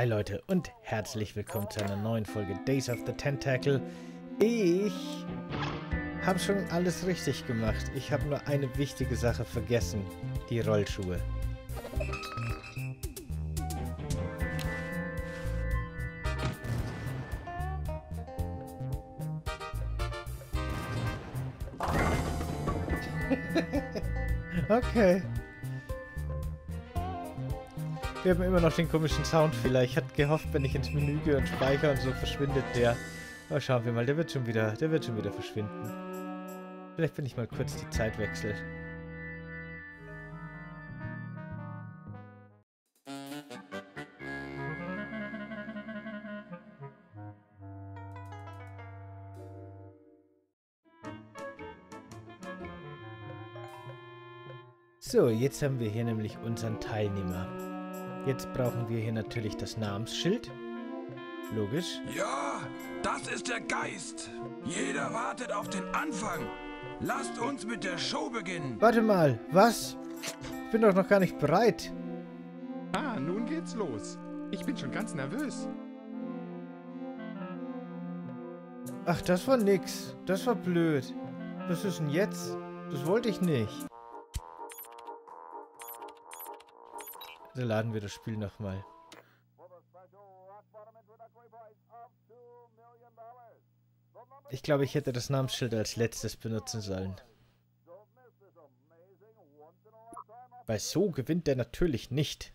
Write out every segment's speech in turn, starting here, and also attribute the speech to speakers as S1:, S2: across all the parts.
S1: Hi Leute und herzlich willkommen zu einer neuen Folge Days of the Tentacle. Ich habe schon alles richtig gemacht. Ich habe nur eine wichtige Sache vergessen. Die Rollschuhe. okay. Wir haben immer noch den komischen Soundfehler. Ich hatte gehofft, wenn ich ins Menü gehe und speichere und so verschwindet der. Aber schauen wir mal, der wird schon wieder, der wird schon wieder verschwinden. Vielleicht bin ich mal kurz die Zeit wechsel. So, jetzt haben wir hier nämlich unseren Teilnehmer. Jetzt brauchen wir hier natürlich das Namensschild. Logisch.
S2: Ja, das ist der Geist. Jeder wartet auf den Anfang. Lasst uns mit der Show beginnen.
S1: Warte mal, was? Ich bin doch noch gar nicht bereit.
S3: Ah, nun geht's los. Ich bin schon ganz nervös.
S1: Ach, das war nix. Das war blöd. Was ist denn jetzt? Das wollte ich nicht. Da laden wir das Spiel nochmal. Ich glaube, ich hätte das Namensschild als letztes benutzen sollen. Weil so gewinnt er natürlich nicht.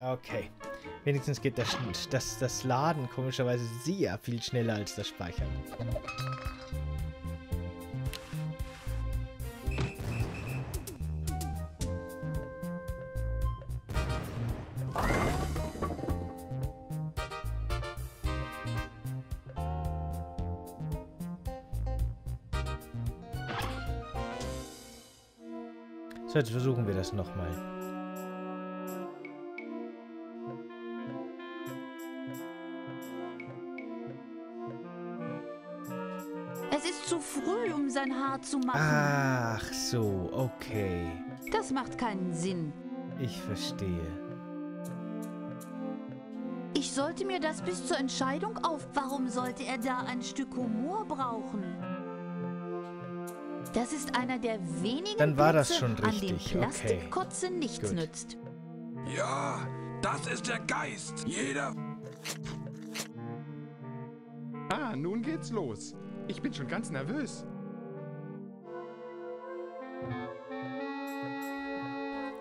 S1: Okay. Wenigstens geht das, das, das Laden komischerweise sehr viel schneller als das Speichern. So, jetzt versuchen wir das nochmal.
S4: Sein Haar zu machen.
S1: Ach so, okay.
S4: Das macht keinen Sinn.
S1: Ich verstehe.
S4: Ich sollte mir das bis zur Entscheidung auf. Warum sollte er da ein Stück Humor brauchen? Das ist einer der wenigen
S1: Dann war das schon
S4: an
S1: richtig,
S4: dem
S1: okay.
S4: Plastikkotze nichts
S1: Gut.
S4: nützt.
S2: Ja, das ist der Geist. Jeder
S3: Ah, nun geht's los. Ich bin schon ganz nervös.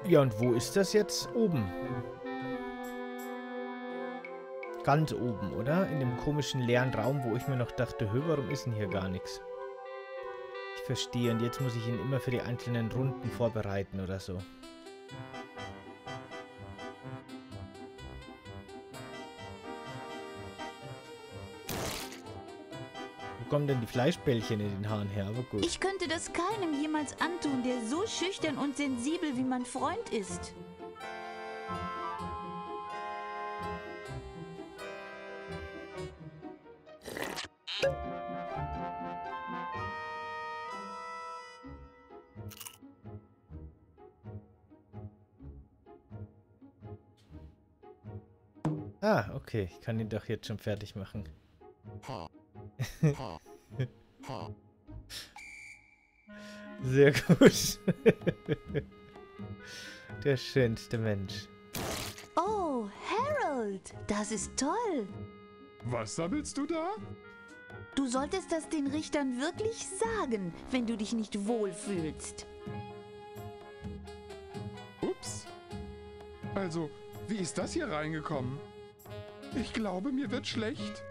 S1: Ja, und wo ist das jetzt? Oben. Ganz oben, oder? In dem komischen leeren Raum, wo ich mir noch dachte, hö, warum ist denn hier gar nichts? Ich verstehe, und jetzt muss ich ihn immer für die einzelnen Runden vorbereiten oder so. Kommen denn die Fleischbällchen in den Haaren her? Aber gut.
S4: Ich könnte das keinem jemals antun, der so schüchtern und sensibel wie mein Freund ist.
S1: Ah, okay. Ich kann ihn doch jetzt schon fertig machen. Sehr gut. Der schönste Mensch.
S4: Oh, Harold, das ist toll.
S3: Was sabbelst du da?
S4: Du solltest das den Richtern wirklich sagen, wenn du dich nicht wohlfühlst.
S3: Ups. Also, wie ist das hier reingekommen? Ich glaube, mir wird schlecht.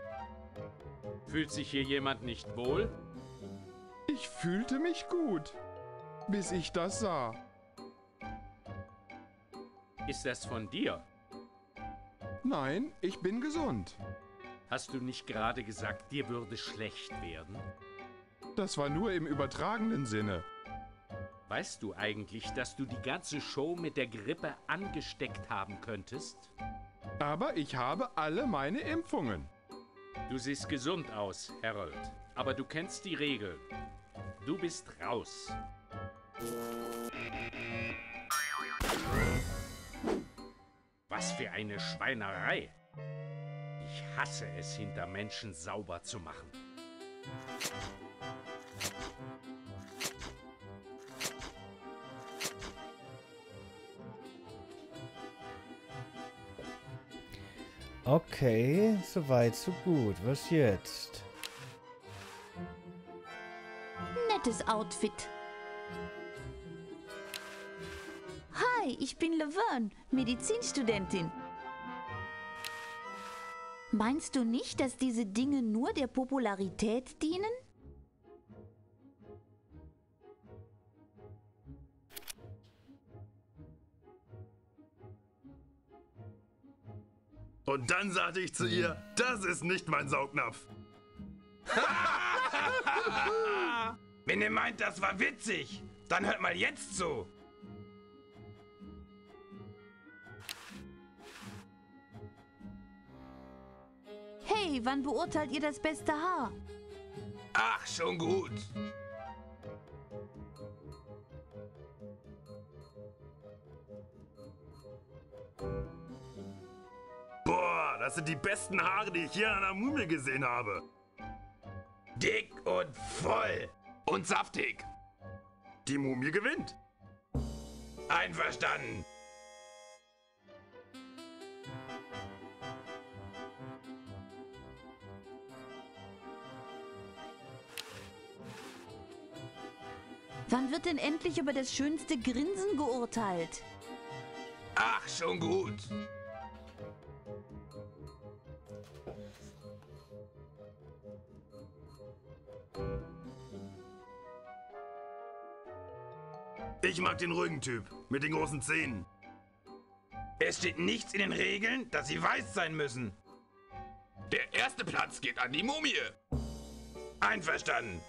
S5: Fühlt sich hier jemand nicht wohl?
S3: Ich fühlte mich gut, bis ich das sah.
S5: Ist das von dir?
S3: Nein, ich bin gesund.
S5: Hast du nicht gerade gesagt, dir würde schlecht werden?
S3: Das war nur im übertragenen Sinne.
S5: Weißt du eigentlich, dass du die ganze Show mit der Grippe angesteckt haben könntest?
S3: Aber ich habe alle meine Impfungen.
S5: Du siehst gesund aus, Harold. Aber du kennst die Regeln. Du bist raus. Was für eine Schweinerei. Ich hasse es, hinter Menschen sauber zu machen.
S1: Okay, soweit, so gut. Was jetzt?
S4: Nettes Outfit. Hi, ich bin Laverne, Medizinstudentin. Meinst du nicht, dass diese Dinge nur der Popularität dienen?
S6: Und dann sagte ich zu ihr, das ist nicht mein Saugnapf.
S2: Wenn ihr meint, das war witzig, dann hört mal jetzt zu.
S4: Hey, wann beurteilt ihr das beste Haar?
S2: Ach, schon gut.
S6: Das sind die besten Haare, die ich hier an einer Mumie gesehen habe.
S2: Dick und voll. Und saftig.
S6: Die Mumie gewinnt.
S2: Einverstanden.
S4: Wann wird denn endlich über das schönste Grinsen geurteilt?
S2: Ach, schon gut.
S6: Ich mag den ruhigen Typ mit den großen Zähnen.
S2: Es steht nichts in den Regeln, dass sie weiß sein müssen.
S7: Der erste Platz geht an die Mumie.
S2: Einverstanden.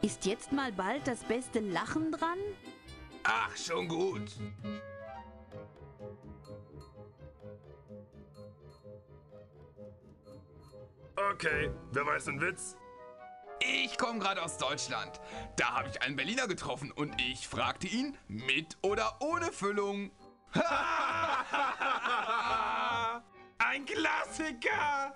S4: Ist jetzt mal bald das beste Lachen dran?
S2: Ach, schon gut.
S6: Okay, wer weiß einen Witz?
S7: Ich komme gerade aus Deutschland. Da habe ich einen Berliner getroffen und ich fragte ihn, mit oder ohne Füllung.
S2: Ein Klassiker.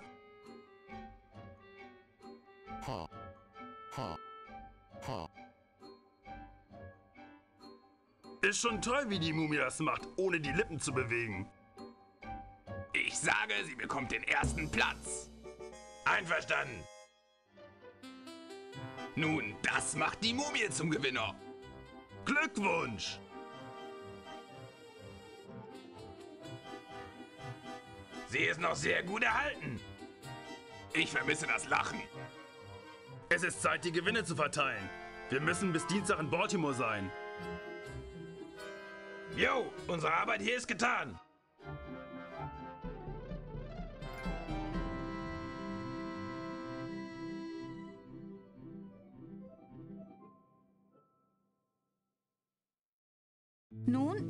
S6: Ist schon toll, wie die Mumie das macht, ohne die Lippen zu bewegen.
S7: Ich sage, sie bekommt den ersten Platz.
S2: Einverstanden.
S7: Nun, das macht die Mumie zum Gewinner.
S6: Glückwunsch!
S2: Sie ist noch sehr gut erhalten.
S7: Ich vermisse das Lachen.
S6: Es ist Zeit, die Gewinne zu verteilen. Wir müssen bis Dienstag in Baltimore sein.
S2: Jo, unsere Arbeit hier ist getan.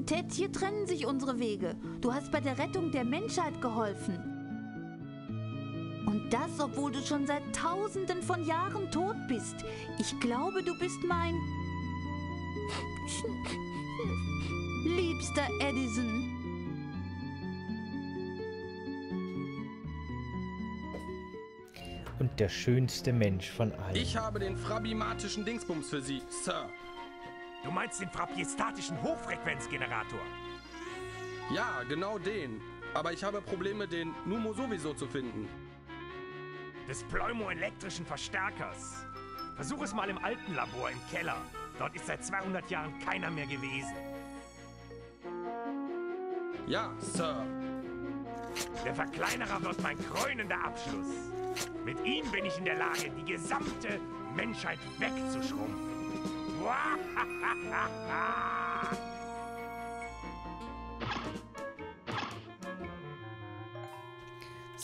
S4: Ted, hier trennen sich unsere Wege. Du hast bei der Rettung der Menschheit geholfen. Und das, obwohl du schon seit Tausenden von Jahren tot bist. Ich glaube, du bist mein... Liebster Edison.
S1: Und der schönste Mensch von allen.
S8: Ich habe den frabimatischen Dingsbums für Sie, Sir.
S9: Du meinst den frapiestatischen Hochfrequenzgenerator?
S8: Ja, genau den. Aber ich habe Probleme, den Numo sowieso zu finden.
S9: Des pneumoelektrischen Verstärkers. Versuch es mal im alten Labor im Keller. Dort ist seit 200 Jahren keiner mehr gewesen.
S8: Ja, Sir.
S9: Der Verkleinerer wird mein krönender Abschluss. Mit ihm bin ich in der Lage, die gesamte Menschheit wegzuschrumpfen.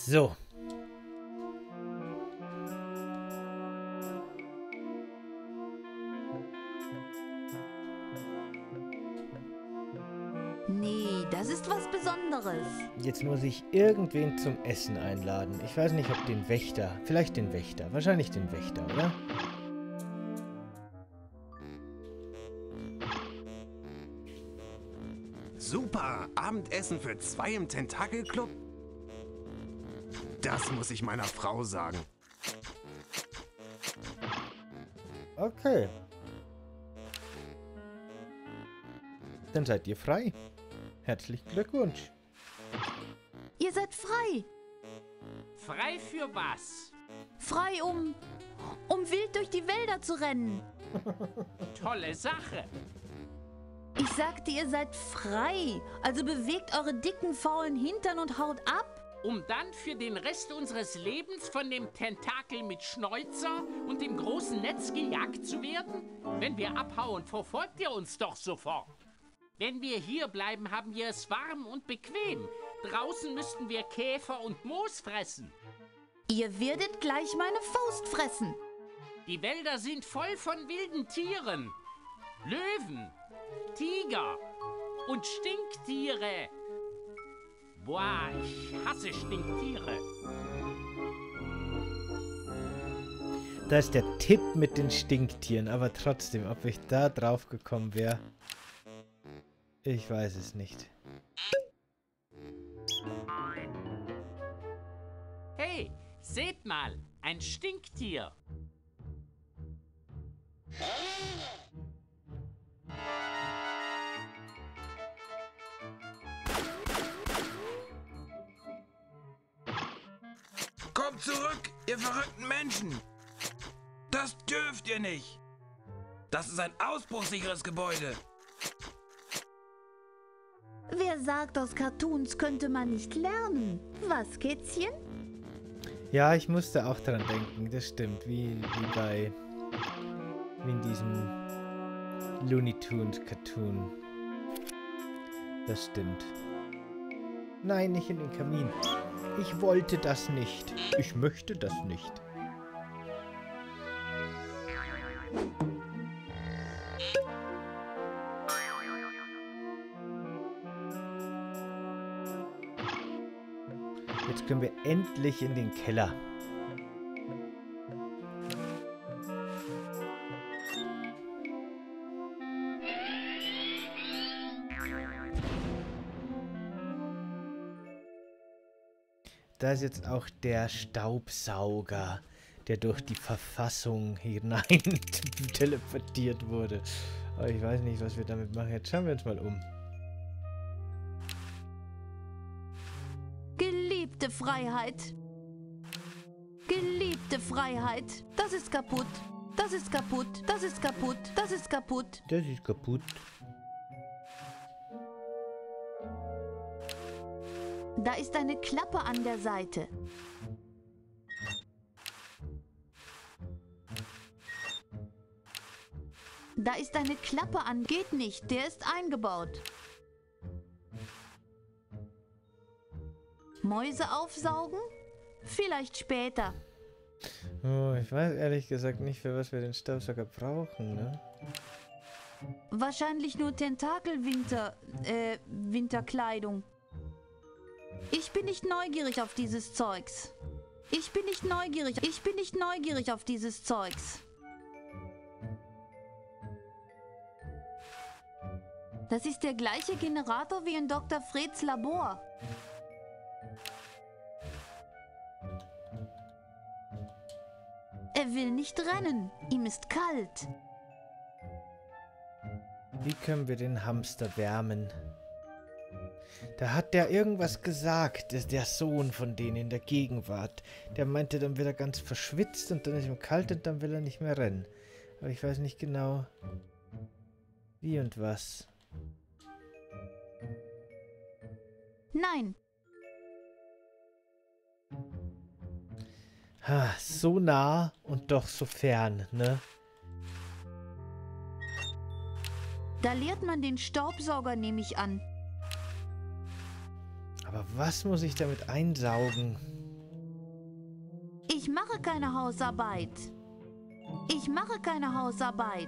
S1: So.
S4: Nee, das ist was Besonderes.
S1: Jetzt muss ich irgendwen zum Essen einladen. Ich weiß nicht, ob den Wächter. Vielleicht den Wächter. Wahrscheinlich den Wächter, oder?
S9: Super, Abendessen für zwei im Tentakelclub? Das muss ich meiner Frau sagen.
S1: Okay. Dann seid ihr frei. Herzlichen Glückwunsch.
S4: Ihr seid frei.
S5: Frei für was?
S4: Frei, um, um wild durch die Wälder zu rennen.
S5: Tolle Sache.
S4: Ich sagte, ihr seid frei. Also bewegt eure dicken, faulen Hintern und haut ab.
S5: Um dann für den Rest unseres Lebens von dem Tentakel mit Schnäuzer und dem großen Netz gejagt zu werden? Wenn wir abhauen, verfolgt ihr uns doch sofort. Wenn wir hier bleiben, haben wir es warm und bequem. Draußen müssten wir Käfer und Moos fressen.
S4: Ihr werdet gleich meine Faust fressen.
S5: Die Wälder sind voll von wilden Tieren. Löwen, Tiger und Stinktiere. Boah, ich hasse Stinktiere.
S1: Da ist der Tipp mit den Stinktieren, aber trotzdem, ob ich da drauf gekommen wäre. Ich weiß es nicht.
S5: Hey, seht mal, ein Stinktier.
S2: Kommt zurück, ihr verrückten Menschen! Das dürft ihr nicht! Das ist ein ausbruchsicheres Gebäude!
S4: Wer sagt, aus Cartoons könnte man nicht lernen? Was, Kätzchen?
S1: Ja, ich musste auch dran denken, das stimmt. Wie, wie bei. Wie in diesem Looney Tunes Cartoon. Das stimmt. Nein, nicht in den Kamin. Ich wollte das nicht. Ich möchte das nicht. Jetzt können wir endlich in den Keller. Ist jetzt auch der Staubsauger, der durch die Verfassung hinein teleportiert wurde. Aber ich weiß nicht, was wir damit machen. Jetzt schauen wir uns mal um.
S4: Geliebte Freiheit. Geliebte Freiheit. Das ist kaputt. Das ist kaputt. Das ist kaputt. Das ist kaputt.
S1: Das ist kaputt.
S4: Da ist eine Klappe an der Seite. Da ist eine Klappe an. Geht nicht. Der ist eingebaut. Mäuse aufsaugen? Vielleicht später.
S1: Oh, ich weiß ehrlich gesagt nicht, für was wir den Staubsauger brauchen, ne?
S4: Wahrscheinlich nur Tentakelwinter, äh, Winterkleidung. Ich bin nicht neugierig auf dieses Zeugs. Ich bin nicht neugierig. Ich bin nicht neugierig auf dieses Zeugs. Das ist der gleiche Generator wie in Dr. Freds Labor. Er will nicht rennen. Ihm ist kalt.
S1: Wie können wir den Hamster wärmen? Da hat der irgendwas gesagt, der Sohn von denen in der Gegenwart. Der meinte, dann wird er ganz verschwitzt und dann ist ihm kalt und dann will er nicht mehr rennen. Aber ich weiß nicht genau, wie und was.
S4: Nein,
S1: Ha, so nah und doch so fern, ne?
S4: da leert man den Staubsauger, nehme ich an.
S1: Aber was muss ich damit einsaugen?
S4: Ich mache keine Hausarbeit. Ich mache keine Hausarbeit.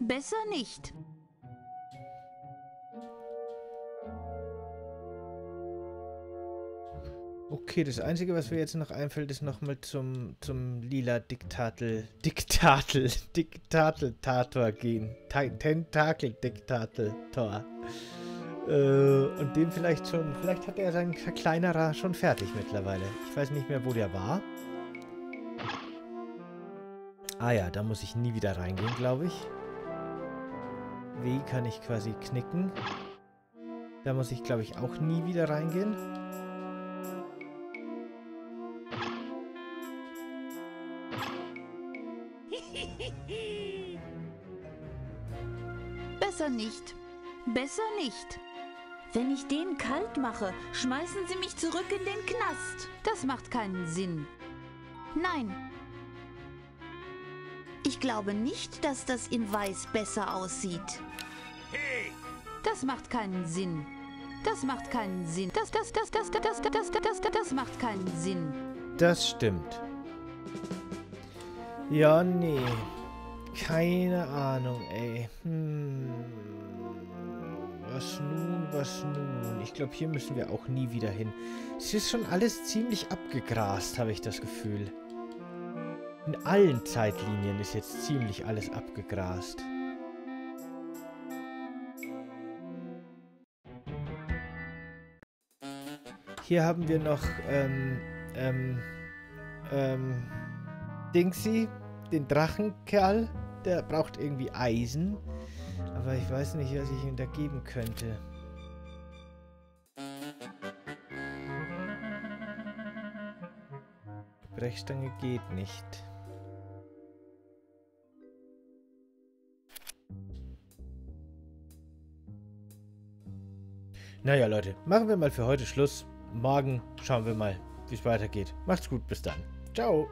S4: Besser nicht.
S1: Okay, das Einzige, was mir jetzt noch einfällt, ist nochmal zum, zum lila Diktatel. Diktatel. Diktateltator gehen. Tentakel-Diktatel-Tor. Äh, und den vielleicht schon, vielleicht hat er seinen Verkleinerer schon fertig mittlerweile. Ich weiß nicht mehr, wo der war. Ah ja, da muss ich nie wieder reingehen, glaube ich. W kann ich quasi knicken. Da muss ich, glaube ich, auch nie wieder reingehen.
S4: Besser nicht. Besser nicht. Wenn ich den kalt mache, schmeißen sie mich zurück in den Knast. Das macht keinen Sinn. Nein. Ich glaube nicht, dass das in Weiß besser aussieht.
S9: Hey,
S4: Das macht keinen Sinn. Das macht keinen Sinn. Das, das, das, das, das, das, das, das, das, das macht keinen Sinn.
S1: Das stimmt. Ja, nee. Keine Ahnung, ey. Hm. Was nun, was nun? Ich glaube, hier müssen wir auch nie wieder hin. Es ist schon alles ziemlich abgegrast, habe ich das Gefühl. In allen Zeitlinien ist jetzt ziemlich alles abgegrast. Hier haben wir noch, ähm, ähm, ähm, Dingsy, den Drachenkerl. Der braucht irgendwie Eisen. Aber ich weiß nicht, was ich ihm da geben könnte. Brechstange geht nicht. Naja, Leute, machen wir mal für heute Schluss. Morgen schauen wir mal, wie es weitergeht. Macht's gut, bis dann. Ciao.